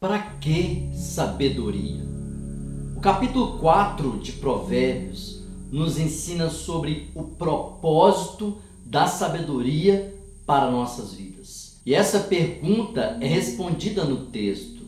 Para que sabedoria? O capítulo 4 de Provérbios nos ensina sobre o propósito da sabedoria para nossas vidas. E essa pergunta é respondida no texto: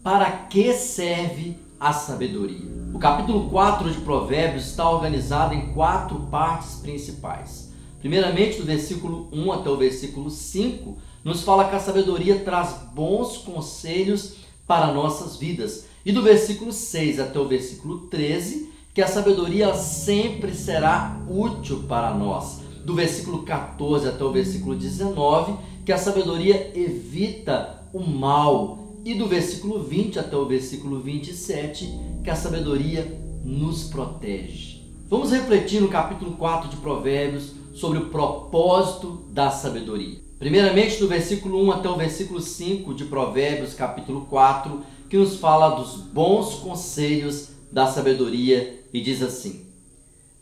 Para que serve a sabedoria? O capítulo 4 de Provérbios está organizado em quatro partes principais. Primeiramente, do versículo 1 até o versículo 5, nos fala que a sabedoria traz bons conselhos para nossas vidas. E do versículo 6 até o versículo 13, que a sabedoria sempre será útil para nós. Do versículo 14 até o versículo 19, que a sabedoria evita o mal. E do versículo 20 até o versículo 27, que a sabedoria nos protege. Vamos refletir no capítulo 4 de Provérbios sobre o propósito da sabedoria. Primeiramente, do versículo 1 até o versículo 5 de Provérbios, capítulo 4, que nos fala dos bons conselhos da sabedoria e diz assim: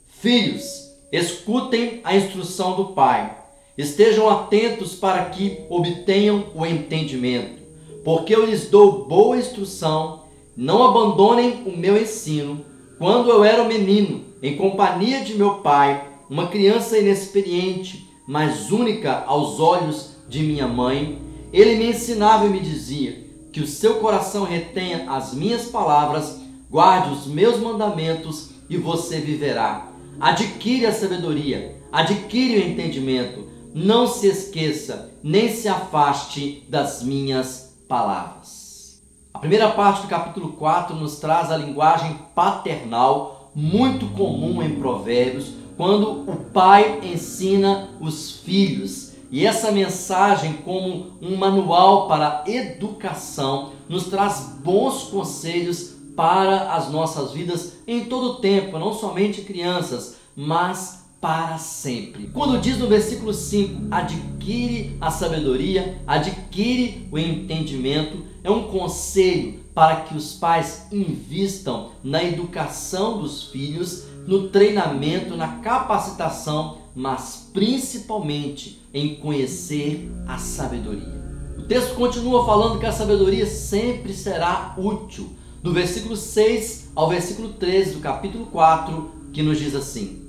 Filhos, escutem a instrução do Pai, estejam atentos para que obtenham o entendimento, porque eu lhes dou boa instrução, não abandonem o meu ensino. Quando eu era um menino, em companhia de meu pai, uma criança inexperiente, mas única aos olhos de minha mãe, ele me ensinava e me dizia: que o seu coração retenha as minhas palavras, guarde os meus mandamentos e você viverá. Adquire a sabedoria, adquire o entendimento, não se esqueça, nem se afaste das minhas palavras. A primeira parte do capítulo 4 nos traz a linguagem paternal, muito comum em Provérbios, quando o pai ensina os filhos. E essa mensagem, como um manual para educação, nos traz bons conselhos para as nossas vidas em todo o tempo, não somente crianças, mas para sempre. Quando diz no versículo 5: adquire a sabedoria, adquire o entendimento, é um conselho para que os pais invistam na educação dos filhos no treinamento, na capacitação, mas principalmente em conhecer a sabedoria. O texto continua falando que a sabedoria sempre será útil. Do versículo 6 ao versículo 13 do capítulo 4, que nos diz assim: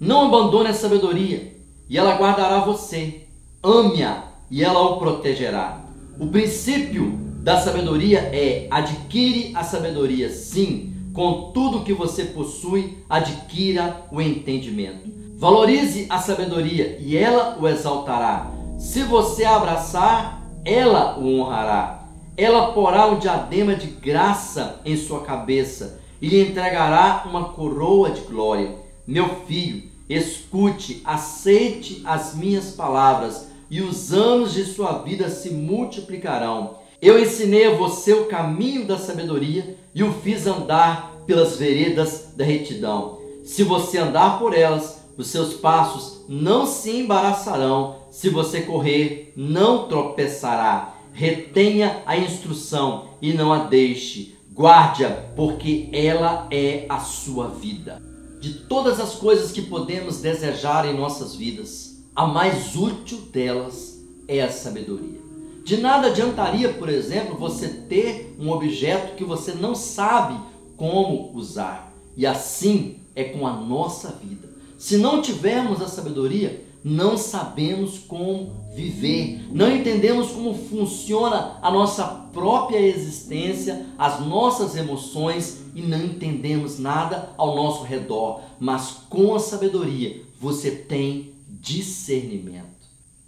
Não abandone a sabedoria, e ela guardará você. Ame-a, e ela o protegerá. O princípio da sabedoria é adquire a sabedoria, sim, com tudo que você possui, adquira o entendimento. Valorize a sabedoria e ela o exaltará. Se você a abraçar, ela o honrará. Ela porá um diadema de graça em sua cabeça e lhe entregará uma coroa de glória. Meu filho, escute, aceite as minhas palavras e os anos de sua vida se multiplicarão. Eu ensinei a você o caminho da sabedoria e o fiz andar pelas veredas da retidão. Se você andar por elas, os seus passos não se embaraçarão. Se você correr, não tropeçará. Retenha a instrução e não a deixe. Guarde-a, porque ela é a sua vida. De todas as coisas que podemos desejar em nossas vidas, a mais útil delas é a sabedoria. De nada adiantaria, por exemplo, você ter um objeto que você não sabe como usar. E assim é com a nossa vida. Se não tivermos a sabedoria, não sabemos como viver, não entendemos como funciona a nossa própria existência, as nossas emoções e não entendemos nada ao nosso redor. Mas com a sabedoria você tem discernimento.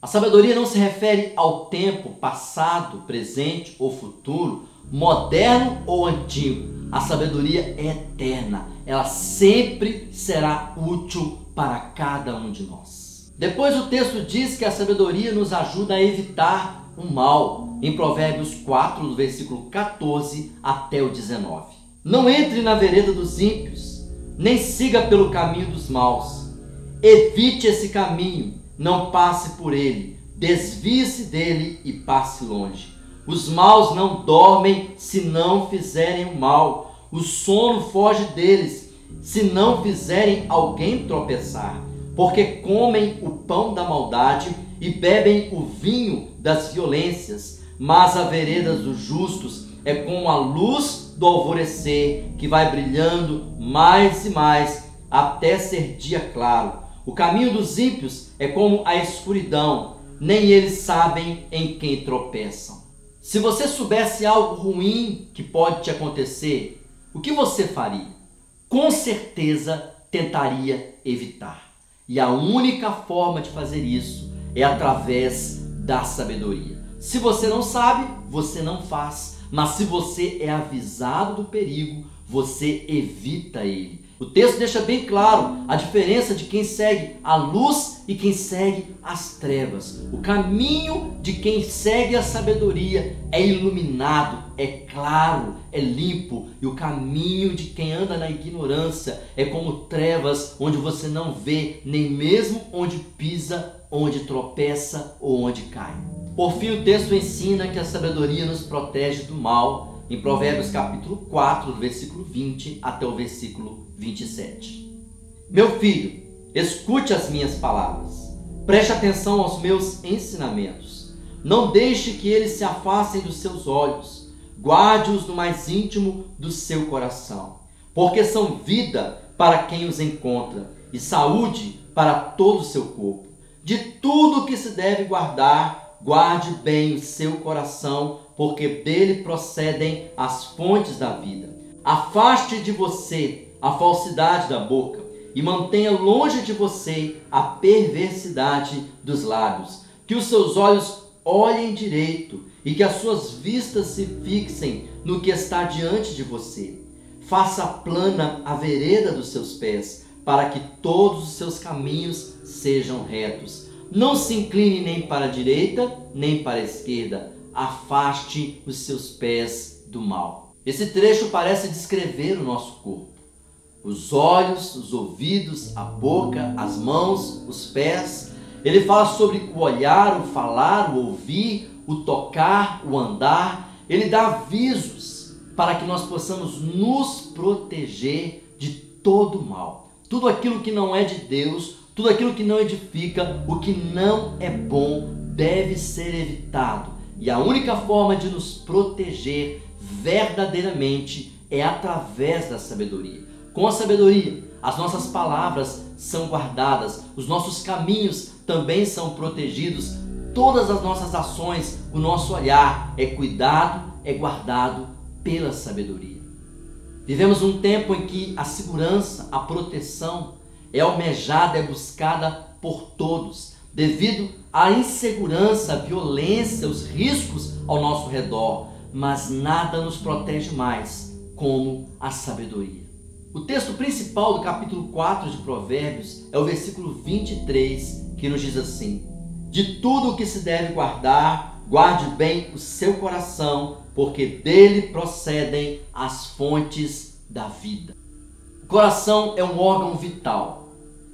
A sabedoria não se refere ao tempo passado, presente ou futuro, moderno ou antigo. A sabedoria é eterna, ela sempre será útil para cada um de nós. Depois o texto diz que a sabedoria nos ajuda a evitar o mal, em Provérbios 4, do versículo 14 até o 19. Não entre na vereda dos ímpios, nem siga pelo caminho dos maus. Evite esse caminho não passe por ele, desvie-se dele e passe longe. Os maus não dormem se não fizerem o mal, o sono foge deles se não fizerem alguém tropeçar, porque comem o pão da maldade e bebem o vinho das violências, mas a veredas dos justos é como a luz do alvorecer que vai brilhando mais e mais até ser dia claro. O caminho dos ímpios é como a escuridão, nem eles sabem em quem tropeçam. Se você soubesse algo ruim que pode te acontecer, o que você faria? Com certeza tentaria evitar. E a única forma de fazer isso é através da sabedoria. Se você não sabe, você não faz. Mas se você é avisado do perigo, você evita ele. O texto deixa bem claro a diferença de quem segue a luz e quem segue as trevas. O caminho de quem segue a sabedoria é iluminado, é claro, é limpo, e o caminho de quem anda na ignorância é como trevas, onde você não vê nem mesmo onde pisa, onde tropeça ou onde cai. Por fim, o texto ensina que a sabedoria nos protege do mal em Provérbios capítulo 4, versículo 20 até o versículo 27. Meu filho, escute as minhas palavras. Preste atenção aos meus ensinamentos. Não deixe que eles se afastem dos seus olhos. Guarde-os no mais íntimo do seu coração, porque são vida para quem os encontra e saúde para todo o seu corpo. De tudo que se deve guardar, guarde bem o seu coração, porque dele procedem as fontes da vida. Afaste de você a falsidade da boca e mantenha longe de você a perversidade dos lábios. Que os seus olhos olhem direito e que as suas vistas se fixem no que está diante de você. Faça plana a vereda dos seus pés, para que todos os seus caminhos sejam retos. Não se incline nem para a direita, nem para a esquerda afaste os seus pés do mal. Esse trecho parece descrever o nosso corpo. Os olhos, os ouvidos, a boca, as mãos, os pés. Ele fala sobre o olhar, o falar, o ouvir, o tocar, o andar. Ele dá avisos para que nós possamos nos proteger de todo mal. Tudo aquilo que não é de Deus, tudo aquilo que não edifica, o que não é bom, deve ser evitado e a única forma de nos proteger verdadeiramente é através da sabedoria. Com a sabedoria, as nossas palavras são guardadas, os nossos caminhos também são protegidos, todas as nossas ações, o nosso olhar é cuidado, é guardado pela sabedoria. Vivemos um tempo em que a segurança, a proteção é almejada, é buscada por todos devido à insegurança, à violência, os riscos ao nosso redor, mas nada nos protege mais como a sabedoria. O texto principal do capítulo 4 de Provérbios é o versículo 23, que nos diz assim: De tudo o que se deve guardar, guarde bem o seu coração, porque dele procedem as fontes da vida. O coração é um órgão vital,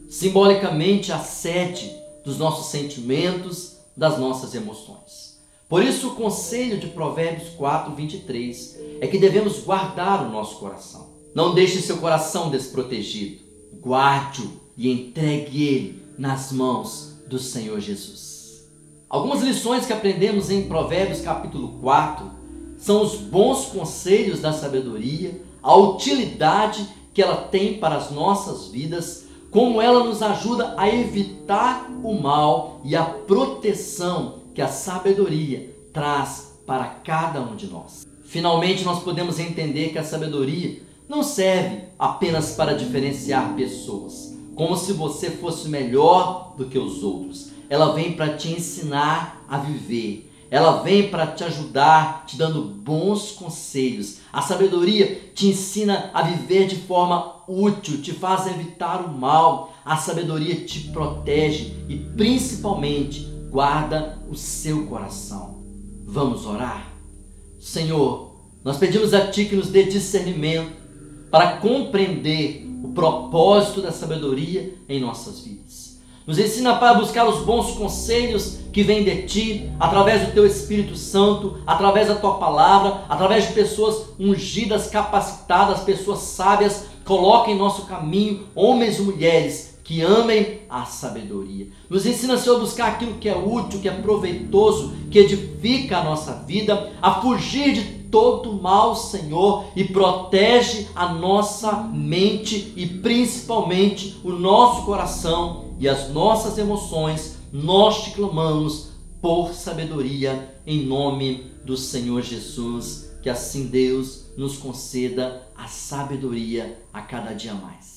simbolicamente a sede dos nossos sentimentos, das nossas emoções. Por isso, o conselho de Provérbios 4, 23 é que devemos guardar o nosso coração. Não deixe seu coração desprotegido. Guarde-o e entregue ele nas mãos do Senhor Jesus. Algumas lições que aprendemos em Provérbios capítulo 4 são os bons conselhos da sabedoria, a utilidade que ela tem para as nossas vidas como ela nos ajuda a evitar o mal e a proteção que a sabedoria traz para cada um de nós. Finalmente, nós podemos entender que a sabedoria não serve apenas para diferenciar pessoas, como se você fosse melhor do que os outros. Ela vem para te ensinar a viver, ela vem para te ajudar, te dando bons conselhos. A sabedoria te ensina a viver de forma útil, te faz evitar o mal. A sabedoria te protege e principalmente guarda o seu coração. Vamos orar? Senhor, nós pedimos a Ti que nos dê discernimento para compreender o propósito da sabedoria em nossas vidas. Nos ensina, Pai, a buscar os bons conselhos que vêm de Ti, através do Teu Espírito Santo, através da Tua palavra, através de pessoas ungidas, capacitadas, pessoas sábias. Coloca em nosso caminho homens e mulheres que amem a sabedoria. Nos ensina, Senhor, a buscar aquilo que é útil, que é proveitoso, que edifica a nossa vida, a fugir de todo mal, Senhor, e protege a nossa mente e principalmente o nosso coração e as nossas emoções. Nós te clamamos por sabedoria em nome do Senhor Jesus. Que assim Deus nos conceda a sabedoria a cada dia mais.